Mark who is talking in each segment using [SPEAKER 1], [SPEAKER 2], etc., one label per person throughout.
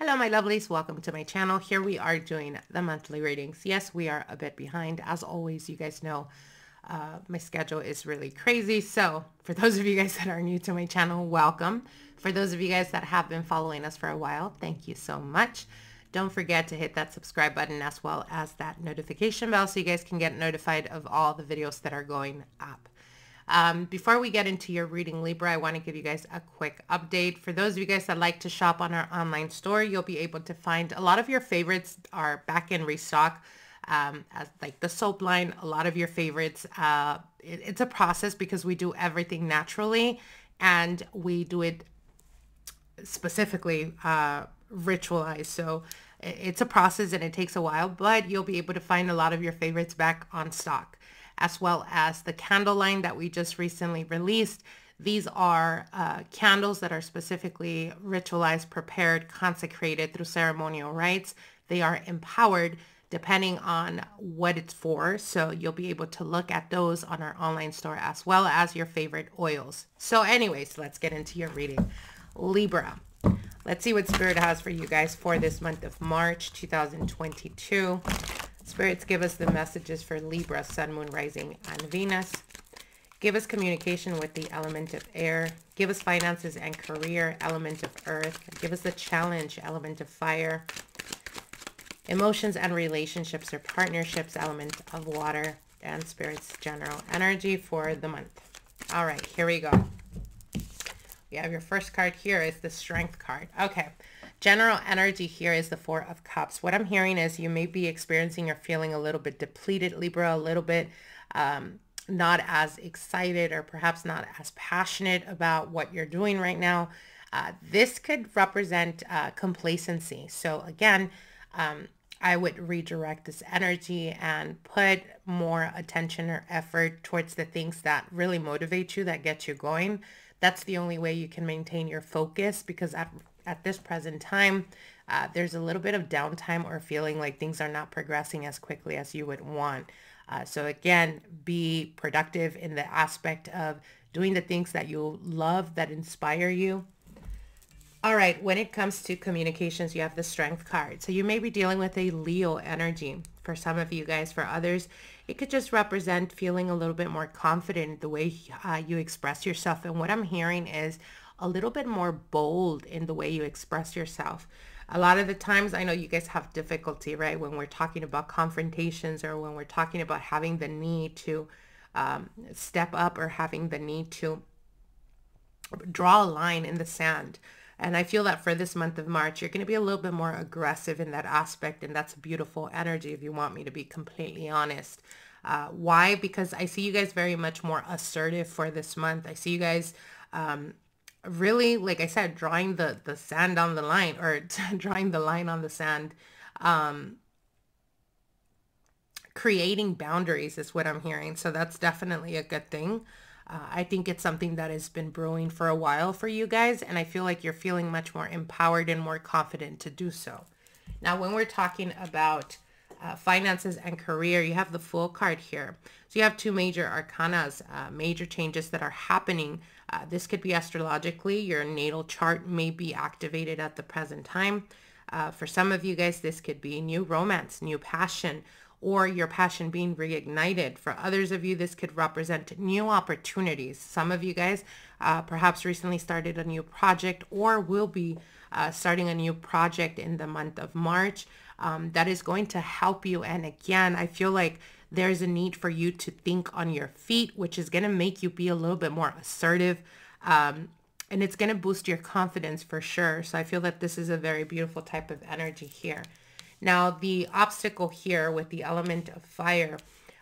[SPEAKER 1] Hello, my lovelies. Welcome to my channel. Here we are doing the monthly readings. Yes, we are a bit behind. As always, you guys know uh, my schedule is really crazy. So for those of you guys that are new to my channel, welcome. For those of you guys that have been following us for a while, thank you so much. Don't forget to hit that subscribe button as well as that notification bell so you guys can get notified of all the videos that are going up. Um, before we get into your reading Libra, I want to give you guys a quick update. For those of you guys that like to shop on our online store, you'll be able to find a lot of your favorites are back in restock. Um, as like the soap line, a lot of your favorites. Uh, it, it's a process because we do everything naturally and we do it specifically uh, ritualized. So it's a process and it takes a while, but you'll be able to find a lot of your favorites back on stock as well as the candle line that we just recently released. These are uh, candles that are specifically ritualized, prepared, consecrated through ceremonial rites. They are empowered depending on what it's for. So you'll be able to look at those on our online store as well as your favorite oils. So anyways, let's get into your reading. Libra. Let's see what Spirit has for you guys for this month of March 2022. Spirits give us the messages for Libra, Sun, Moon, Rising, and Venus. Give us communication with the element of air. Give us finances and career, element of earth. Give us the challenge, element of fire. Emotions and relationships or partnerships, element of water. And spirits general energy for the month. All right, here we go. We have your first card here is the strength card. Okay. General energy here is the Four of Cups. What I'm hearing is you may be experiencing or feeling a little bit depleted, Libra, a little bit um, not as excited or perhaps not as passionate about what you're doing right now. Uh, this could represent uh, complacency. So again, um, I would redirect this energy and put more attention or effort towards the things that really motivate you, that get you going. That's the only way you can maintain your focus because at at this present time, uh, there's a little bit of downtime or feeling like things are not progressing as quickly as you would want. Uh, so again, be productive in the aspect of doing the things that you love, that inspire you. All right, when it comes to communications, you have the strength card. So you may be dealing with a Leo energy for some of you guys. For others, it could just represent feeling a little bit more confident the way uh, you express yourself. And what I'm hearing is a little bit more bold in the way you express yourself. A lot of the times I know you guys have difficulty, right? When we're talking about confrontations or when we're talking about having the need to um, step up or having the need to draw a line in the sand. And I feel that for this month of March, you're going to be a little bit more aggressive in that aspect. And that's a beautiful energy if you want me to be completely honest. Uh, why? Because I see you guys very much more assertive for this month. I see you guys um, really, like I said, drawing the, the sand on the line or drawing the line on the sand, um, creating boundaries is what I'm hearing. So that's definitely a good thing. Uh, I think it's something that has been brewing for a while for you guys. And I feel like you're feeling much more empowered and more confident to do so. Now, when we're talking about uh, finances and career, you have the Fool card here. So you have two major arcanas, uh, major changes that are happening uh, this could be astrologically. Your natal chart may be activated at the present time. Uh, for some of you guys, this could be new romance, new passion, or your passion being reignited. For others of you, this could represent new opportunities. Some of you guys uh, perhaps recently started a new project or will be uh, starting a new project in the month of March um, that is going to help you. And again, I feel like there's a need for you to think on your feet, which is going to make you be a little bit more assertive. Um, and it's going to boost your confidence for sure. So I feel that this is a very beautiful type of energy here. Now, the obstacle here with the element of fire,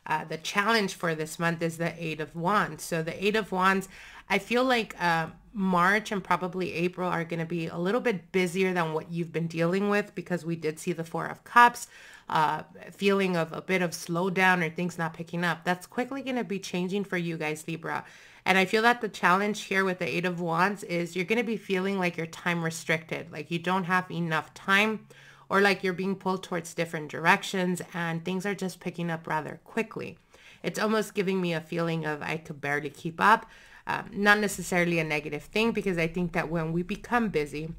[SPEAKER 1] uh, the challenge for this month is the Eight of Wands. So the Eight of Wands, I feel like uh, March and probably April are going to be a little bit busier than what you've been dealing with because we did see the Four of Cups, uh, feeling of a bit of slowdown or things not picking up. That's quickly going to be changing for you guys, Libra. And I feel that the challenge here with the Eight of Wands is you're going to be feeling like you're time restricted, like you don't have enough time or like you're being pulled towards different directions and things are just picking up rather quickly. It's almost giving me a feeling of I could barely keep up. Um, not necessarily a negative thing because I think that when we become busy,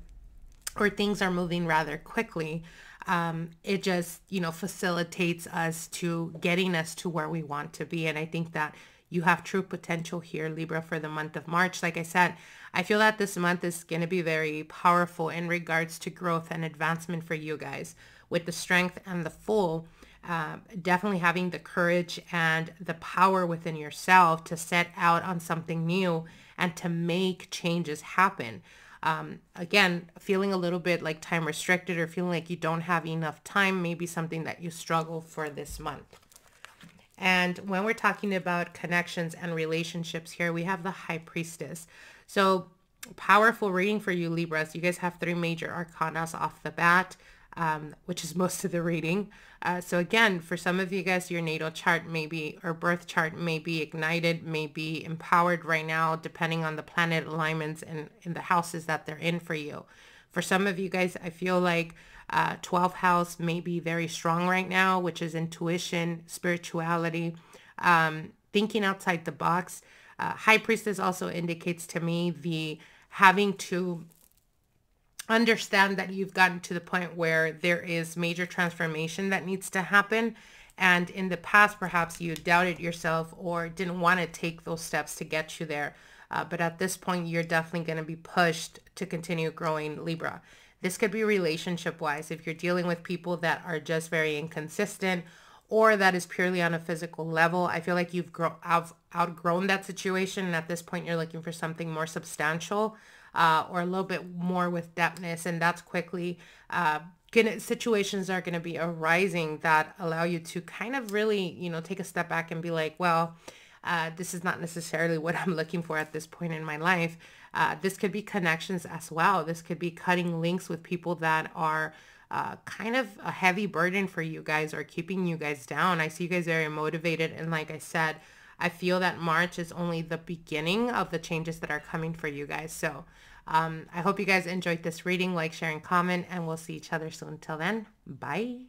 [SPEAKER 1] or things are moving rather quickly, um, it just, you know, facilitates us to getting us to where we want to be. And I think that you have true potential here, Libra, for the month of March. Like I said, I feel that this month is going to be very powerful in regards to growth and advancement for you guys with the strength and the Fool. Uh, definitely having the courage and the power within yourself to set out on something new and to make changes happen. Um, again, feeling a little bit like time restricted or feeling like you don't have enough time may be something that you struggle for this month. And when we're talking about connections and relationships here, we have the High Priestess. So powerful reading for you, Libras. You guys have three major arcanas off the bat um, which is most of the reading. Uh, so again, for some of you guys, your natal chart may be, or birth chart may be ignited, may be empowered right now, depending on the planet alignments and in the houses that they're in for you. For some of you guys, I feel like uh, 12th house may be very strong right now, which is intuition, spirituality, um, thinking outside the box. Uh, High Priestess also indicates to me the having to understand that you've gotten to the point where there is major transformation that needs to happen. And in the past, perhaps you doubted yourself or didn't want to take those steps to get you there. Uh, but at this point, you're definitely going to be pushed to continue growing Libra. This could be relationship wise. If you're dealing with people that are just very inconsistent or that is purely on a physical level, I feel like you've grow- out- outgrown that situation. And at this point, you're looking for something more substantial uh, or a little bit more with depthness. And that's quickly uh, gonna, situations are going to be arising that allow you to kind of really, you know, take a step back and be like, well, uh, this is not necessarily what I'm looking for at this point in my life. Uh, this could be connections as well. This could be cutting links with people that are uh, kind of a heavy burden for you guys or keeping you guys down. I see you guys very motivated. And like I said, I feel that March is only the beginning of the changes that are coming for you guys. So um, I hope you guys enjoyed this reading. Like, share, and comment, and we'll see each other soon. Until then, bye.